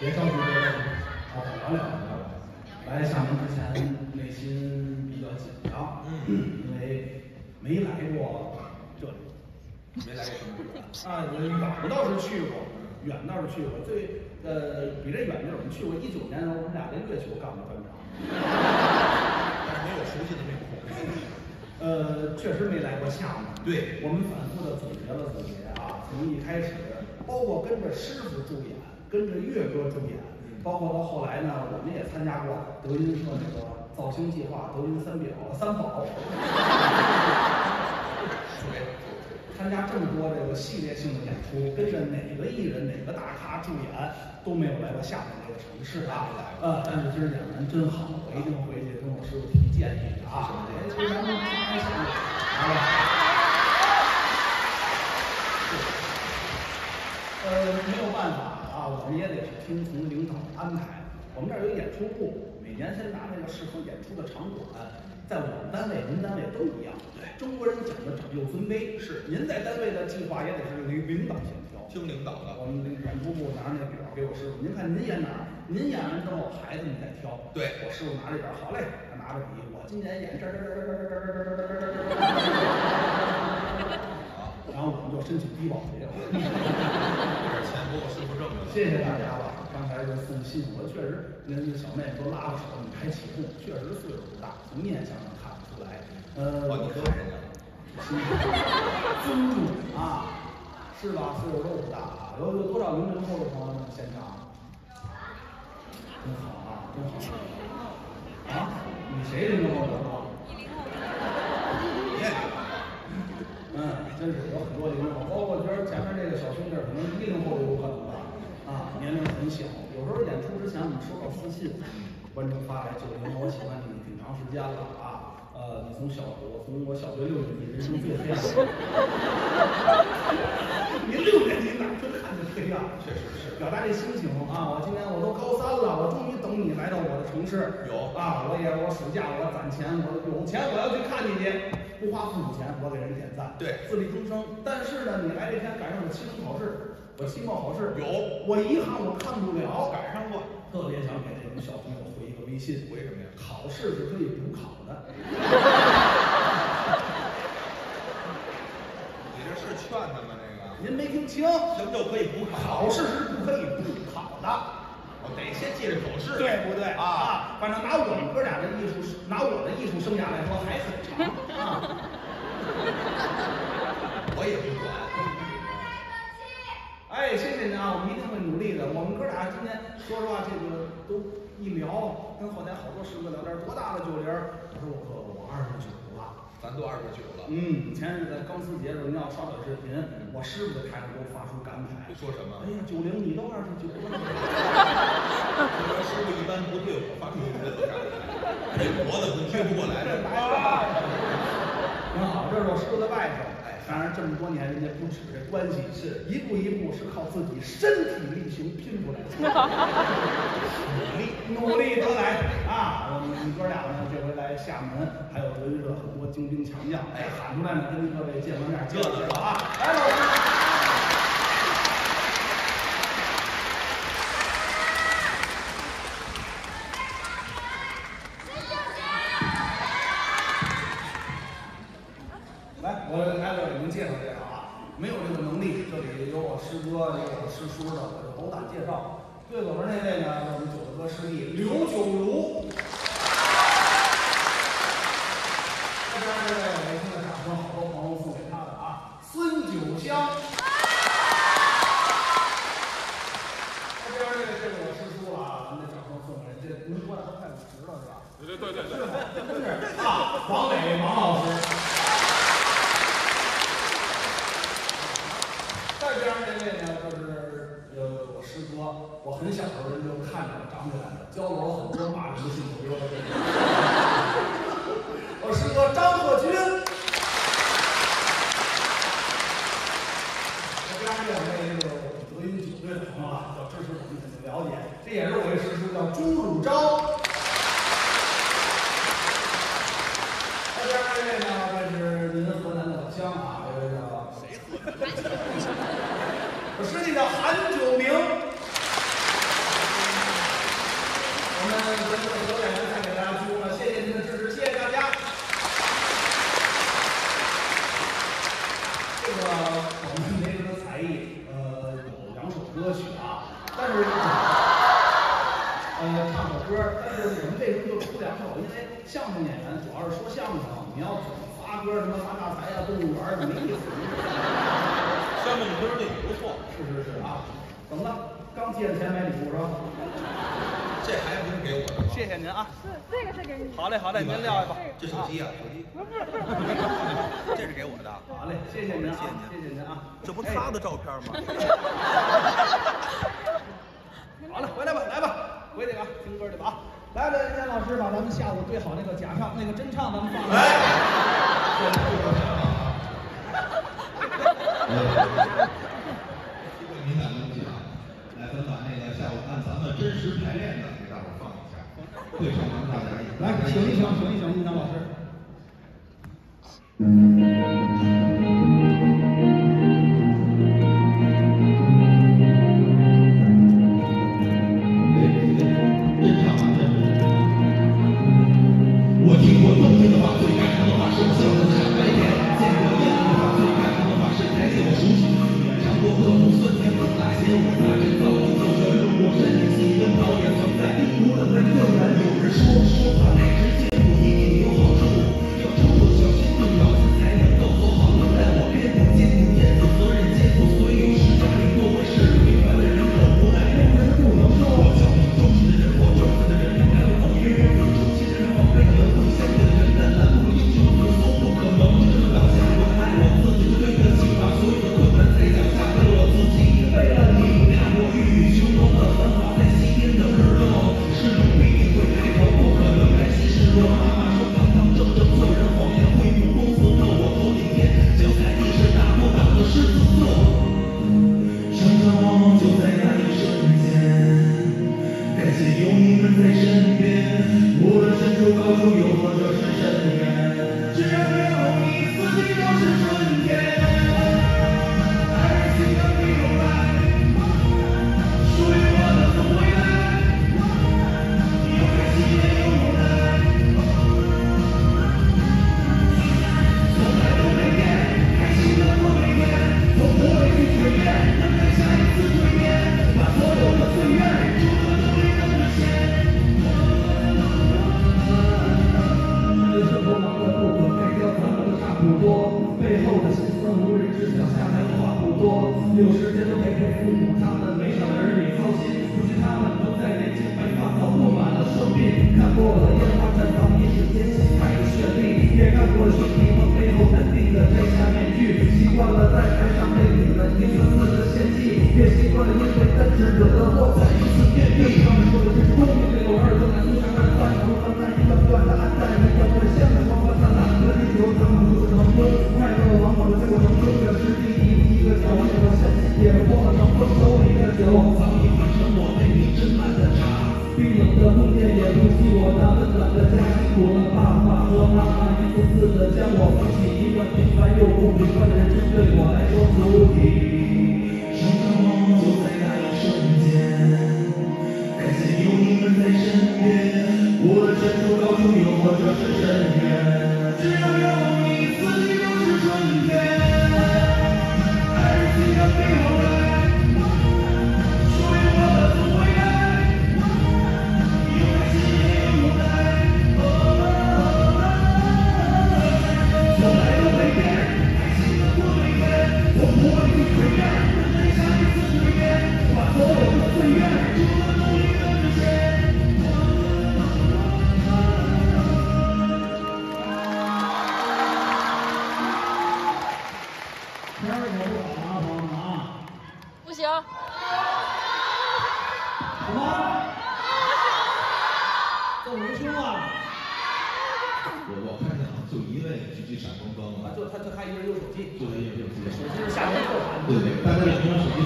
别着急，别着急，好，聊聊聊。来厦门之前，内心比较紧张，嗯，因为没来过这里。没来过什么地方？啊，远倒是去过，远倒是去过。最呃，比这远的我们去过一九年，我们俩连着去过干过专场。但是没有熟悉的面孔。呃，确实没来过厦门。对我们反复的总结了总结啊，从一开始，包括跟着师傅助演，跟着岳哥助演，包括到后来呢，我们也参加过德云社那个造星计划，德云三表三宝。对。参加这么多这个系列性的演出，跟着哪个艺人、哪个大咖助演都没有来过厦门这个城市啊。呃，但是今儿演完真好，我一定回去跟我师傅提建议的啊。哎，今儿咱们开厦门，来吧。呃，没有办法啊，我们也得是听从领导的安排。我们这儿有演出部，每年先拿那个适合演出的场馆。在我们单位、您单位都一样。对，中国人讲究长幼尊卑。是，您在单位的计划也得是领领导先挑，听领导的。我们演出部拿着那个表给我师傅，您看您演哪儿？您演完之后，孩子们再挑。对，我师傅拿着表，好嘞，他拿着笔，我今年演这这这这这这这这这这。好，然后我们就申请低保去了。这点钱不够师傅挣的。谢谢大家吧。刚才这送信，我确实跟那小妹妹都拉着手，你还起哄，确实岁数不大，从面相上看不出来。呃，我，你看人家了，尊重啊，是吧？岁数都不大啊，有有多少零零后的朋友们现场？真好啊，真好。啊，你谁零零后的？一零后。你嗯，真是有很多零零后，包括觉得前面这个小兄弟，可能一零后很小，有时候演出之前我们收到私信，观众发来九零后，我喜欢你挺长时间了啊，呃，你从小我从我小学六年级人生最黑暗，您六年级哪就看见黑暗？确实是，表达这心情啊，我今年我都高三了，我终于等你来到我的城市，有啊，我也我暑假我攒钱，我有钱我要去看你去，不花父母钱我给人点赞，对，自力更生。但是呢，你来这天赶上我期中考试。我期末考试有，我遗憾我看不了，赶上过，特别想给这种小朋友回一个微信，回什么呀？考试是可以补考的。你这是劝他吗？这个您没听清？什么叫可以补考？考试是不可以补考的，我得先记着考试，对不对？啊啊，反正拿我们哥俩的艺术，拿我的艺术生涯来说还很长啊。我也不管。哎，谢谢您啊，我们一定会努力的。我们哥俩今天说实话，这个都一聊，跟后台好多师傅聊天，多大了九零？我说我哥，我二十九了，咱都二十九了。嗯，前日在钢丝节的时候，您要刷短视频，我师傅的台上给我发出感慨，说什么？哎呀，九零你都二十九了。我说师傅一般不对我发出感慨，这脖子都撅不过来 了。挺好，这是我师傅的外甥。当然，这么多年，人家不止这关系，是一步一步是靠自己身体力行拼出来的，努力努力得来啊！我们哥俩呢，这回来厦门，还有德云社很多精兵强将，哎，喊出来呢，跟各位见个面，介绍介绍啊！来，老师。来，我挨个给您介绍介绍啊。没有这个能力，这里有师哥，有我师叔的，我就斗胆介绍。最左边那位呢，是我们九子哥师弟刘九如。这边这位，我听了掌声，好多朋友送给他的啊，孙九香。这边这位，这是我师叔了啊，咱们这掌声送给人家，您过来都快五十了是吧？对对对对对，真是啊，王磊王老师。相声演员主要是说相声，你要总发歌什么发大财呀、啊、动物园儿，没意思。相声歌儿不错，是是是啊。怎么了？刚借的钱买礼物是吧？这孩不是给我的吗？谢谢您啊。是这个是给你。好嘞好嘞，您撂下吧。这手机啊，手机。这是给我的。好嘞，谢谢您，谢谢您，谢谢您啊。这不他的照片吗？来来，严老师把咱们下午最好那个假唱、那个真唱咱们放来。敏感东西啊，来，咱把那个下午按咱们真实排练的给大伙放一下，会唱完大家一起来，请一请，请一请，敏感老师。嗯我走过山间几的草原，曾在冰湖等待自然。有人说。一次次的嫌弃，越习惯了，越会更执着。我在一次坚定。也不及我那温暖的家我的爸爸和妈妈一次次的将我抛弃一段平凡又不平凡的人生对我来说足矣生生活就在那一瞬间感谢有你们在身边无论身处高处又或者是深渊只要有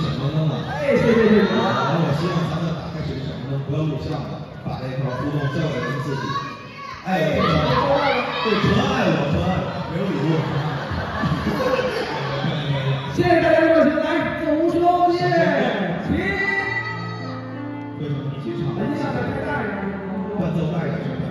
闪光灯了。哎对对对。然后我希望咱们打开闪光灯不要录像了把这块互动交给咱们自己。哎对纯爱我纯爱我没有礼物谢谢大家的热情来自吴兄谢谢各位朋友一起唱音量再开大一点伴奏大一点儿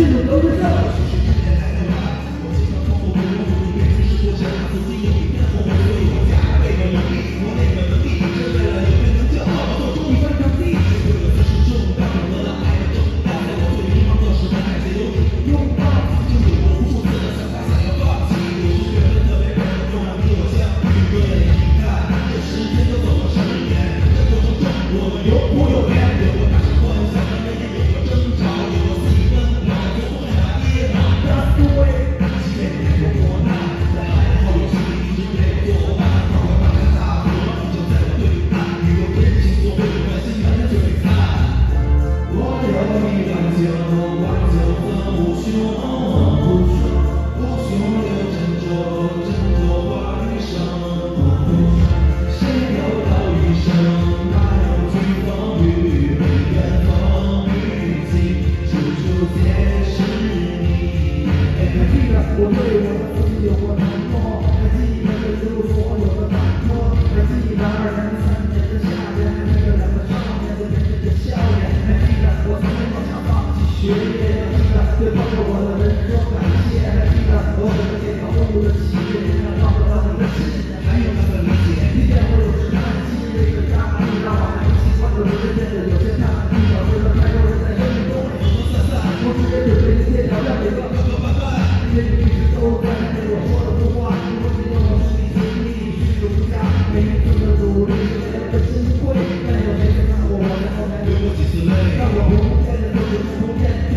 真的都知道我其实这点还不我经常偷偷琢磨自己年轻时多潇洒曾经一片红我加倍的努力磨练的能力只为了有人能叫好我坐一班倒地学会了知识储备当爱重要在我最迷茫的时候感觉有你拥抱曾有无数次的想法想要放弃我是雪中的玫瑰又让你我相遇看这时间都走了十年眼过程中我们有却抱着我的人说感谢，还记得我的那些忙碌的喜悦，却忘不掉你的信任，还有那个理解。遇见我有时太轻易，有些压力让我喘不过气，有些日有些差方，觉多人在中，不奢求一，不埋怨。一直都在我说不，如果我是，每一的努力，都得珍贵。但我，过几次泪，我不变的，